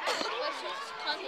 What's his tongue?